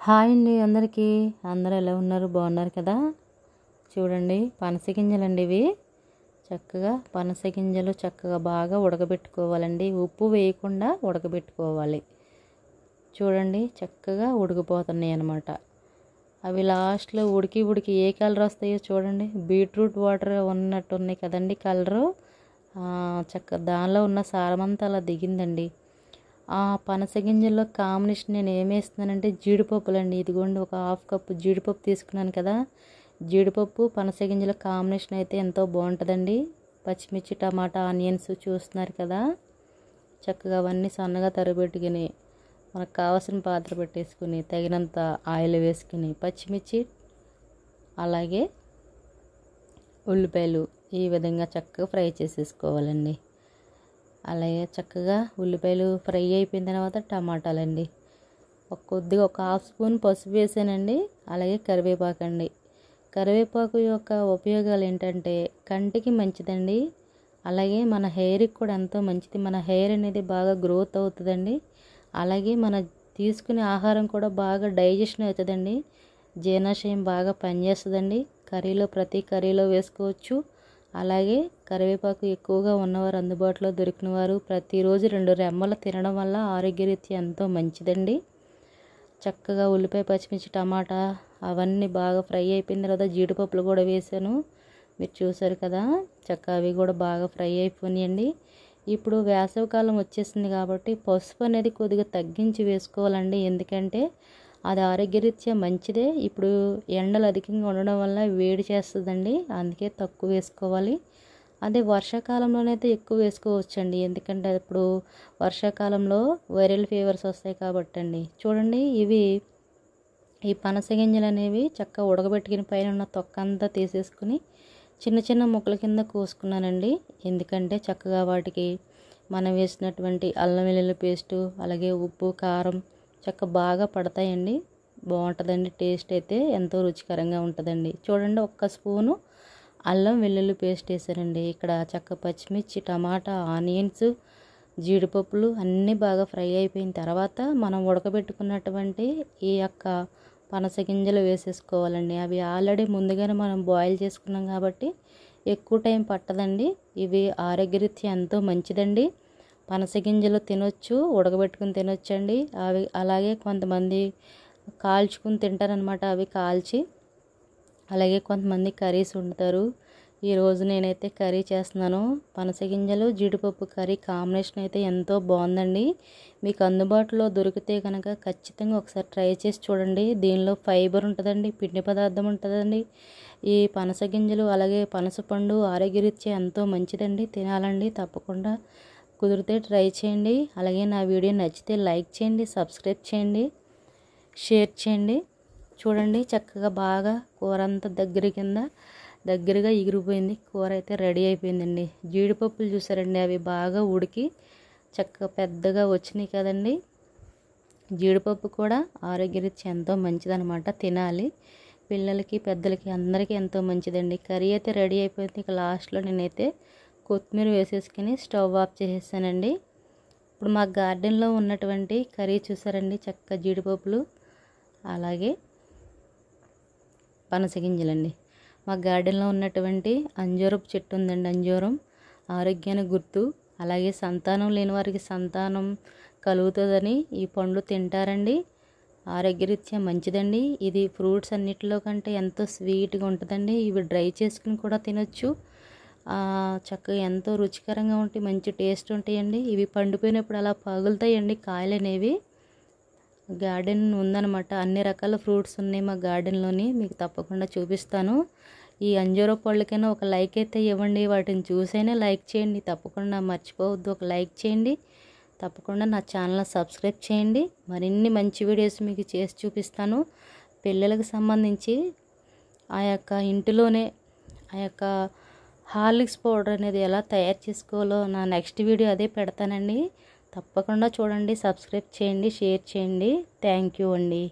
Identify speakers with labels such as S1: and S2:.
S1: Hi అండి అందరికీ. అందరూ ఎలా ఉన్నారు? బాగున్నారు కదా? చూడండి పనస గింజలండి ఇవి. చక్కగా పనస గింజలు చక్కగా బాగా ఉడకబెట్టుకోవాలండి. ఉప్పు వేయకుండా ఉడకబెట్టుకోవాలి. చూడండి చక్కగా ఉడికిపోతున్నాయి అన్నమాట. అవి లాస్ట్లో ఉడికి ఉడికి ఏ కలర్ వస్తాయో చూడండి. బీట్రూట్ వాటర్ ఉన్నట్టు ఉన్నాయి కదండి కలరు. చక్క దానిలో ఉన్న సారమంతా అలా దిగిందండి. ఆ పనస గింజల్లో కాంబినేషన్ నేను ఏమేస్తున్నానంటే జీడిపప్పులండి. ఇదిగోండి ఒక హాఫ్ కప్పు జీడిపప్పు తీసుకున్నాను కదా. జీడిపప్పు పనస గింజల కాంబినేషన్ అయితే ఎంతో బాగుంటుందండి. పచ్చిమిర్చి టమాటా ఆనియన్స్ చూస్తున్నారు కదా. చక్కగా అవన్నీ సన్నగా తరబెట్టుకుని మనకు కావాల్సిన పాత్ర పెట్టేసుకుని తగినంత ఆయిల్ వేసుకుని పచ్చిమిర్చి అలాగే ఉల్లిపాయలు ఈ విధంగా చక్కగా ఫ్రై చేసేసుకోవాలండి. అలాగే చక్కగా ఉల్లిపాయలు ఫ్రై అయిపోయిన తర్వాత టమాటాలండి. ఒక కొద్దిగా ఒక హాఫ్ స్పూన్ పసుపు వేసానండి. అలాగే కరివేపాకు అండి. కరివేపాకు యొక్క ఉపయోగాలు ఏంటంటే కంటికి మంచిదండి. అలాగే మన హెయిర్కి కూడా ఎంతో మంచిది. మన హెయిర్ అనేది బాగా గ్రోత్ అవుతుందండి. అలాగే మన తీసుకునే ఆహారం కూడా బాగా డైజెషన్ అవుతుందండి. జీర్ణాశయం బాగా పనిచేస్తుందండి. కర్రీలో ప్రతి కర్రీలో వేసుకోవచ్చు. అలాగే కరివేపాకు ఎక్కువగా ఉన్నవారు అందుబాటులో దొరికిన వారు ప్రతిరోజు రెండు రెమ్మలు తినడం వల్ల ఆరోగ్యరీత్యా ఎంతో మంచిదండి. చక్కగా ఉల్లిపాయ పచ్చిమిర్చి టమాటా అవన్నీ బాగా ఫ్రై అయిపోయిన తర్వాత జీడిపప్పులు కూడా వేసాను. మీరు చూసారు కదా చక్క అవి కూడా బాగా ఫ్రై అయిపోయినాయండి. ఇప్పుడు వేసవికాలం వచ్చేసింది కాబట్టి పసుపు అనేది కొద్దిగా తగ్గించి వేసుకోవాలండి. ఎందుకంటే అది ఆరోగ్యరీత్యా మంచిదే. ఇప్పుడు ఎండలు అధికంగా ఉండడం వల్ల వేడి చేస్తుందండి. అందుకే తక్కువ వేసుకోవాలి. అదే వర్షాకాలంలోనైతే ఎక్కువ వేసుకోవచ్చండి. ఎందుకంటే ఇప్పుడు వర్షాకాలంలో వైరల్ ఫీవర్స్ వస్తాయి కాబట్టి అండి చూడండి ఇవి ఈ పనస గింజలు అనేవి చక్కగా ఉడకబెట్టుకుని పైన ఉన్న తొక్క అంతా తీసేసుకుని చిన్న చిన్న ముక్కల కింద కోసుకున్నానండి. ఎందుకంటే చక్కగా వాటికి మనం వేసినటువంటి అల్లం వెల్లుల్లి పేస్టు అలాగే ఉప్పు కారం చక్క బాగా పడతాయండి. బాగుంటుందండి. టేస్ట్ అయితే ఎంతో రుచికరంగా ఉంటుందండి. చూడండి ఒక్క స్పూను అల్లం వెల్లుల్లి పేస్ట్ వేసారండి. ఇక్కడ చక్క పచ్చిమిర్చి టమాటా ఆనియన్స్ జీడిపప్పులు అన్నీ బాగా ఫ్రై అయిపోయిన తర్వాత మనం ఉడకబెట్టుకున్నటువంటి ఈ యొక్క పనస గింజలు వేసేసుకోవాలండి. అవి ఆల్రెడీ ముందుగానే మనం బాయిల్ చేసుకున్నాం కాబట్టి ఎక్కువ టైం పట్టదండి. ఇవి ఆరోగ్యరీత్యా ఎంతో మంచిదండి. పనస గింజలు తినొచ్చు ఉడకబెట్టుకుని తినొచ్చండి. అవి అలాగే కొంతమంది కాల్చుకుని తింటారనమాట అవి కాల్చి. అలాగే కొంతమంది కర్రీస్ వండుతారు. ఈరోజు నేనైతే కర్రీ చేస్తున్నాను. పనసగింజలు జీడిపప్పు కర్రీ కాంబినేషన్ అయితే ఎంతో బాగుందండి. మీకు అందుబాటులో దొరికితే కనుక ఖచ్చితంగా ఒకసారి ట్రై చేసి చూడండి. దీనిలో ఫైబర్ ఉంటుందండి పిండి పదార్థం ఉంటుందండి. ఈ పనస గింజలు అలాగే పనసపండు ఆరోగ్యరీత్యా ఎంతో మంచిదండి. తినాలండి తప్పకుండా. కుదిరితే ట్రై చేయండి. అలాగే నా వీడియో నచ్చితే లైక్ చేయండి సబ్స్క్రైబ్ చేయండి షేర్ చేయండి. చూడండి చక్కగా బాగా కూర అంతా దగ్గర కింద దగ్గరగా ఎగిరిపోయింది కూర అయితే రెడీ అయిపోయిందండి. జీడిపప్పులు చూసారండి అవి బాగా ఉడికి చక్కగా పెద్దగా వచ్చినాయి కదండి. జీడిపప్పు కూడా ఆరోగ్యరీత్యా ఎంతో మంచిదనమాట తినాలి. పిల్లలకి పెద్దలకి అందరికీ ఎంతో మంచిదండి. కర్రీ అయితే రెడీ అయిపోయింది. ఇక లాస్ట్లో నేనైతే కొత్తిమీర వేసేసుకుని స్టవ్ ఆఫ్ చేసేసానండి. ఇప్పుడు మా గార్డెన్లో ఉన్నటువంటి కర్రీ చూసారండి చక్క జీడిపప్పులు అలాగే పనసగింజలండి మా గార్డెన్లో ఉన్నటువంటి అంజూరపు చెట్టు ఉందండి అంజూరం. ఆరోగ్యానికి గుర్తు. అలాగే సంతానం లేని వారికి సంతానం కలుగుతుందని ఈ పండ్లు తింటారండి. ఆరోగ్యరీత్యా మంచిదండి. ఇది ఫ్రూట్స్ అన్నిటిలో కంటే ఎంతో స్వీట్గా ఉంటుందండి. ఇవి డ్రై చేసుకుని కూడా తినొచ్చు. చక్కగా ఎంతో రుచికరంగా ఉంటాయి మంచి టేస్ట్ ఉంటాయండి. ఇవి పండిపోయినప్పుడు అలా పగులుతాయండి కాయలు అనేవి. గార్డెన్ ఉందన్నమాట. అన్ని రకాల ఫ్రూట్స్ ఉన్నాయి మా గార్డెన్లోని మీకు తప్పకుండా చూపిస్తాను. ఈ అంజూర పళ్ళకైనా ఒక లైక్ అయితే ఇవ్వండి వాటిని చూసైనా లైక్ చేయండి తప్పకుండా మర్చిపోవద్దు ఒక లైక్ చేయండి. తప్పకుండా నా ఛానల్ సబ్స్క్రైబ్ చేయండి. మరిన్ని మంచి వీడియోస్ మీకు చేసి చూపిస్తాను. పిల్లలకు సంబంధించి ఆ యొక్క ఇంటిలోనే ఆ యొక్క హార్లిక్స్ పౌడర్ అనేది ఎలా తయారు చేసుకోవాలో నా నెక్స్ట్ వీడియో అదే పెడతానండి. తప్పకుండా చూడండి సబ్స్క్రైబ్ చేయండి షేర్ చేయండి. థ్యాంక్ యూ అండి.